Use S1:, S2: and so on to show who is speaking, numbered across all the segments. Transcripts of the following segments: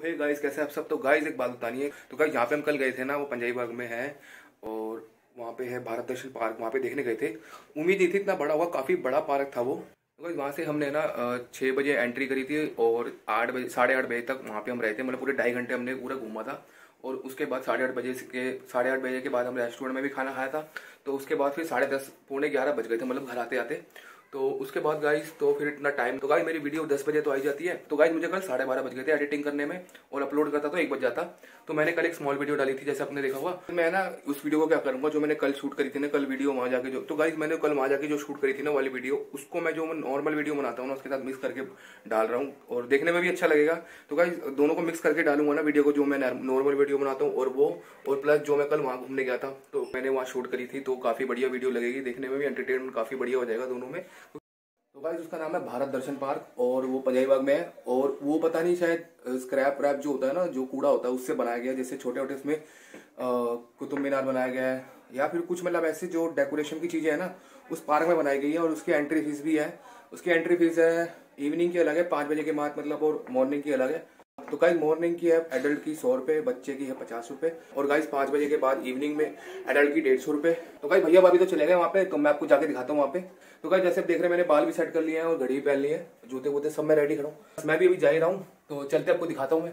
S1: तो hey guys कैसे आप सब? तो गाइस एक बात बतानी है। तो गाइस यहाँ पे हम कल गए थे ना, वो पंजाबी बाग में है, और वहाँ पे है भारत दर्शन पार्क, वहाँ पे देखने गए थे। उम्मीद नहीं थी इतना बड़ा हुआ, काफ़ी बड़ा पार्क था वो। तो गाइस वहाँ से हमने ना छः बजे एंट्री करी थी, और आठ बजे, साढ़े आठ बजे तक वहाँ पे हम रहे थे। मतलब पूरे ढाई घंटे हमने पूरा घूमा था, और उसके बाद साढ़े आठ बजे के, साढ़े आठ बजे के बाद हम रेस्टोरेंट में भी खाना खाया था। तो उसके बाद फिर साढ़े दस, पौने ग्यारह बज गए थे मतलब घर आते आते तो उसके बाद गाइज़ तो फिर इतना टाइम तो गाइज़ मेरी वीडियो दस बजे तो आई जाती है। तो गाइज़ मुझे कल साढ़े बारह बज गए थे एडिटिंग करने में और अपलोड करता तो एक बज जाता। तो मैंने कल एक स्मॉल वीडियो डाली थी, जैसे आपने देखा हुआ तो मैं ना उस वीडियो को क्या करूँगा, जो मैंने कल शूट करी थी ना, कल वीडियो वहाँ जाके जो तो गाइस मैंने कल वहाँ जाके जो शूट करी थी ना वाली वीडियो उसको मैं जो नॉर्मल वीडियो बनाता हूँ ना, उसके साथ मिक्स करके डाल रहा हूँ, और देखने में भी अच्छा लगेगा। तो गाइस दोनों को मिक्स करके डालूँगा ना वीडियो को, जो मैं नॉर्मल वीडियो बनाता हूँ, और वो, और प्लस जो मैं कल वहाँ घूमने गया था तो मैंने वहाँ शूट करी थी तो काफ़ी बढ़िया वीडियो लगेगी, देखने में भी एंटरटेनमेंट काफ़ी बढ़िया हो जाएगा दोनों में। तो उसका नाम है भारत दर्शन पार्क और वो पजाई बाग में है और वो पता नहीं शायद स्क्रैप रैप जो होता है ना, जो कूड़ा होता है, उससे बनाया गया जैसे छोटे छोटे उसमें कुतुब मीनार बनाया गया है, या फिर कुछ मतलब ऐसे जो डेकोरेशन की चीज़ें है ना, उस पार्क में बनाई गई है और उसकी एंट्री फ़ीस भी है। उसकी एंट्री फ़ीस है इवनिंग की अलग है, पाँच बजे के बाद मतलब और मॉर्निंग की अलग है। तो गाइज़ मॉर्निंग की है एडल्ट की सौ रुपए, बच्चे की है पचास रुपए। और गाइज़ पाँच बजे के बाद इवनिंग में एडल्ट की डेढ़ सौ रुपए। तो गाइज़ भैया भाभी तो चले गए वहाँ पे तो मैं आपको जाके दिखाता हूँ वहाँ पे। तो गाइज़ जैसे आप देख रहे हैं, मैंने बाल भी सेट कर लिए हैं और घड़ी भी पहन ली है। जूते वूते सब मैं रेडी खड़ा हूँ। मैं भी अभी जा ही रहा हूँ तो चलते आपको दिखाता हूँ मैं।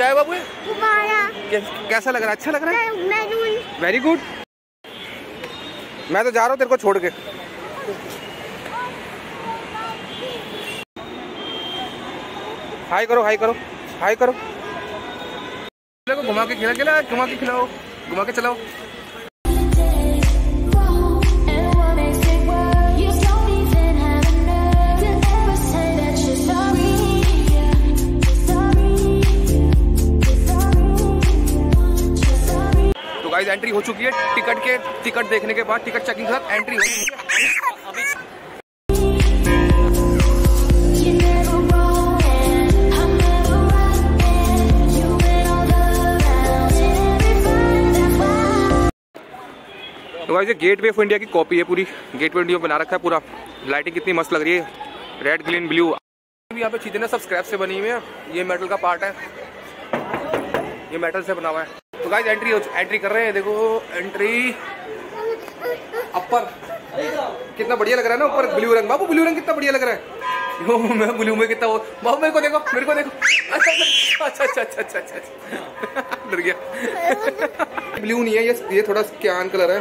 S1: क्या है बाबू? कैसा लग रहा है? अच्छा लग रहा है? वेरी गुड मैं तो जा रहा हूँ तेरे को छोड़ के। हाई करो हाई करो हाई करो। घुमा के खिला खिला घुमा के खिलाओ घुमा के चलाओ। एंट्री हो चुकी है। टिकट के, टिकट देखने के बाद टिकट चेकिंग के साथ एंट्री हो चुकी है। तो ये गेट वे ऑफ़ इंडिया की कॉपी है पूरी। गेट वे इंडिया बना रखा है पूरा। लाइटिंग कितनी मस्त लग रही है। रेड ग्रीन ब्लू यहाँ पे चीज़ें ना सब स्क्रैप से बनी हुई है। ये मेटल का पार्ट है। ये मेटल से बना हुआ है। तो गाइस एंट्री एंट्री कर रहे हैं, देखो एंट्री अपर कितना बढ़िया लग रहा है ना ऊपर ब्लू रंग। बाबू ब्लू रंग कितना बढ़िया लग रहा है। यो, मैं ब्लू में कितना बाबू, मेरे को देखो, मेरे को देखो। अच्छा अच्छा अच्छा अच्छा अच्छा अच्छा डर गया। ब्लू नहीं है, ये ये थोड़ा स्कैन कलर है।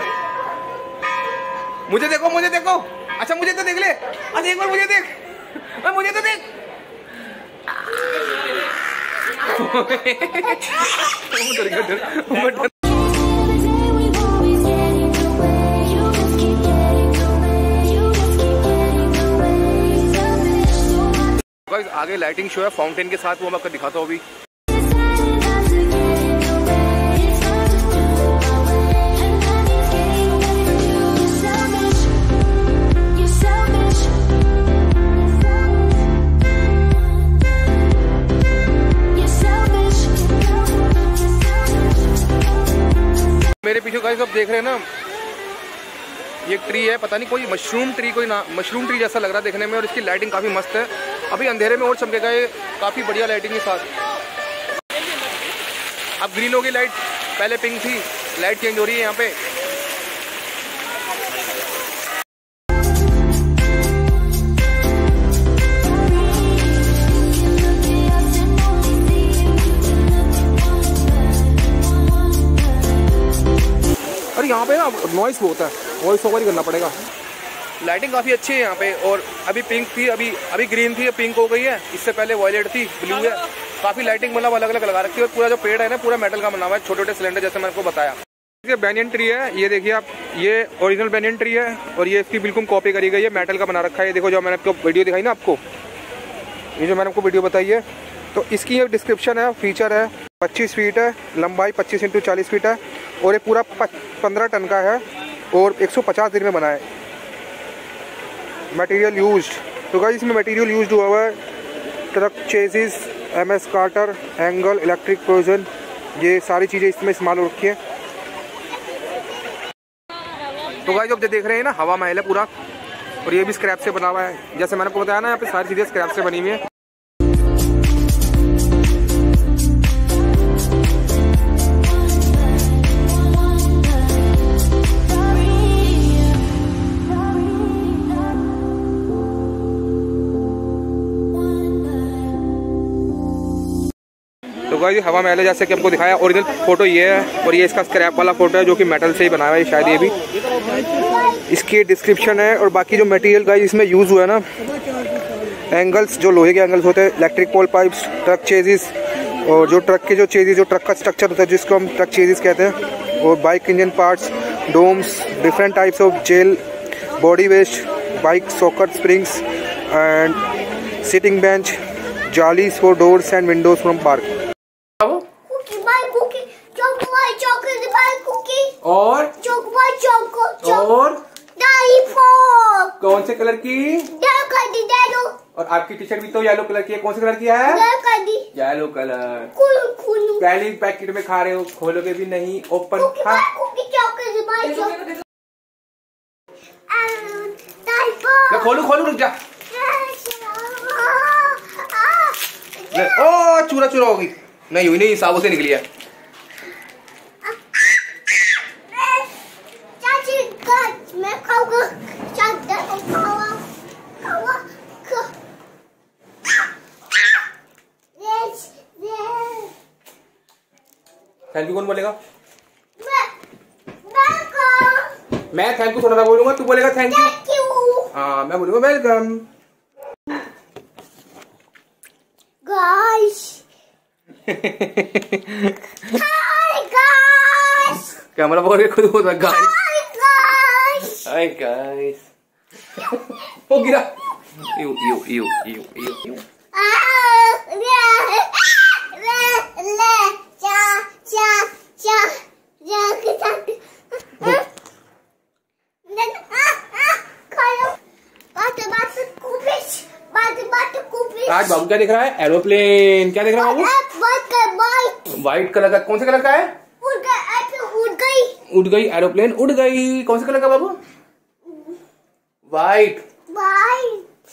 S1: मुझे देखो मुझे देखो। अच्छा मुझे तो देख ले। अच्छा एक बार मुझे देख। मुझे तो देख। आगे लाइटिंग शो है फाउंटेन के साथ वो मैं आपको दिखाता हूँ अभी। गाइस आप देख रहे हैं ना, ये ट्री है, पता नहीं कोई मशरूम ट्री कोई ना मशरूम ट्री जैसा लग रहा है देखने में और इसकी लाइटिंग काफ़ी मस्त है। अभी अंधेरे में और चमकेगा ये, काफ़ी बढ़िया लाइटिंग के साथ। अब ग्रीन होगी लाइट पहले पिंक थी लाइट चेंज हो रही है यहाँ पे। यहाँ पे ना नॉइस बहुत है। वॉइस ओवर ही करना पड़ेगा। लाइटिंग काफ़ी अच्छी है यहाँ पे और अभी पिंक थी अभी अभी ग्रीन थी पिंक हो गई है। इससे पहले वॉयलेट थी ब्लू है। काफ़ी लाइटिंग मतलब अलग अलग लगा रखी है और पूरा जो पेड़ है ना पूरा मेटल का बना हुआ है छोटे छोटे सिलेंडर जैसे मैंने आपको बताया। ये बैनियन ट्री है ये देखिए आप ये ओरिजिनल बैनियन ट्री है और ये इसकी बिल्कुल कॉपी करी गई है मेटल का बना रखा है। ये देखो जो मैंने आपको वीडियो दिखाई ना आपको। ये जो मैंने आपको वीडियो बताई है। तो इसकी ये डिस्क्रिप्शन है फीचर है 25 फीट है लंबाई 25 इंटू चालीस फीट है और ये पूरा 15 टन का है और 150 दिन में बना है। मटेरियल यूज्ड तो गाइस इसमें मटेरियल यूज्ड हुआ हुआ है। Truck chassis M S carter angle electric प्रोजन ये सारी चीज़ें इसमें इस्तेमाल हो रखी हैं। तो गाइस अब जो देख रहे हैं ना, हवा महल है पूरा। और ये भी स्क्रैप से बना हुआ है। जैसे मैंने आपको बताया ना, यहाँ पे सारी चीज़ें स्क्रैप से बनी हुई है। तो गाइस हवा महल है, जैसे कि हमको दिखाया ओरिजिनल फ़ोटो ये है, और ये इसका स्क्रैप वाला फ़ोटो है, जो कि मेटल से ही बनाया है शायद ये भी। इसकी डिस्क्रिप्शन है, और बाकी जो मटेरियल गाइस इसमें यूज़ हुआ है ना एंगल्स जो लोहे के एंगल्स होते हैं electric pole pipes truck chassis और जो ट्रक के जो चेजिस जो ट्रक का स्ट्रक्चर होता है, जिसको हम ट्रक चेजिस कहते हैं, और bike engine parts domes different types of jail body waste bike shocker springs and sitting bench जालीज for doors and windows from park कौन से कलर की?
S2: Dado,
S1: और आपकी टी शर्ट भी तो येलो कलर की है। कौन से कलर की है? Yellow colour. पहली पैकेट में खा रहे हो खोलोगे भी नहीं। ओपन खा. खोलू खोलू रुक जा। ओ चूरा चूरा होगी नहीं हुई नहीं साबुन से निकली है। थैंक यू कौन बोलेगा?
S2: मैं
S1: थैंक यू थोड़ा सा बोलूँगा तू बोलेगा थैंक यू हाँ मैं बोलूँगा वेलकम कैमरा पकड़ के खुद बोल रहा गाइस
S2: हाय गाइस
S1: हाय गिरा यू यू यू यू यू यू
S2: आ ले ले ले चा चा चा जा के साथ खाओ बात बात कुपिश बात बात कुपिश
S1: आज बाबू क्या देख रहा है? एरोप्लेन। क्या दिख रहा है बाबू? व्हाइट कलर का कौन से कलर का है?
S2: उड़ गई उड़ गई
S1: एरोप्लेन उड़ गई। कौन से कलर का बाबू? व्हाइट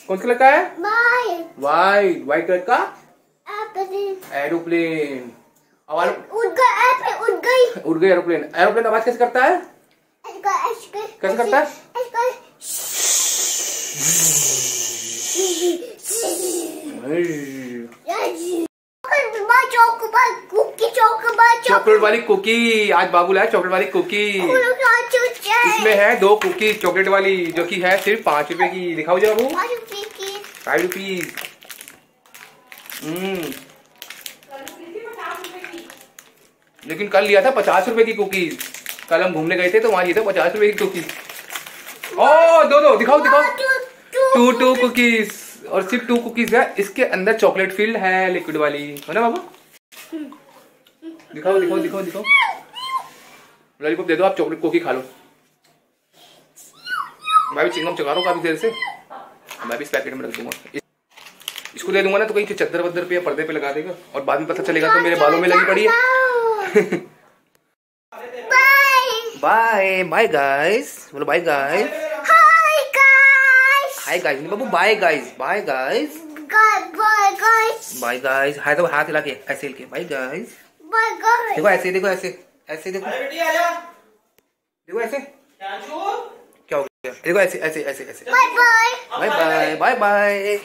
S1: कौन से कलर का है? व्हाइट व्हाइट कलर का? एरोप्लेन आवाज़
S2: उड़ गई उड़ गई
S1: उड़ गई एरोप्लेन एरोप्लेन आवाज़ कैसे करता है? कैसे करता है? चॉकलेट वाली कुकी आज बाबू लाया चॉकलेट वाली कुकी इसमें है दो कुकी चॉकलेट वाली जो कि है सिर्फ़ पाँच रुपए की। दिखाओ जी बाबू फाइव रुपीज़ लेकिन कल लिया था पचास रुपए की कुकीज कल हम घूमने गए थे तो वहाँ लिए थे पचास रुपए की कुकीज ओ दो दो दिखाओ दिखाओ। टू टू कुकीज और सिर्फ़ टू कुकीज है इसके अंदर चॉकलेट फ़ील्ड है लिक्विड वाली। है ना बाबू? दिखाओ दिखाओ दिखाओ दिखाओ। लॉलीपॉप दे दो आप चॉकलेट कुकी खा लो। मैं भी चिंगम चगा रहा हूँ काफ़ी देर से। मैं भी इस पैकेट में रख दूँगा। इसको दे दूँगा ना तो कहीं चद्दर वद्दर पे या पर्दे पे लगा देगा और बाद में पता चलेगा तो मेरे बालों में लगी पड़ी है। बाय बाय गाइस बोलो बाय गाइस. हाय गाइस नहीं बाबू bye guys bye guys
S2: bye guys
S1: bye guys hi तो हाथ हिला के ऐसे हिल के। बाय गाइस
S2: बाय गाइस
S1: देखो ऐसे देखो ऐसे। ऐसे देखो। देखो ऐसे। क्या हो गया? देखो ऐसे ऐसे ऐसे ऐसे।
S2: Bye bye
S1: bye bye bye bye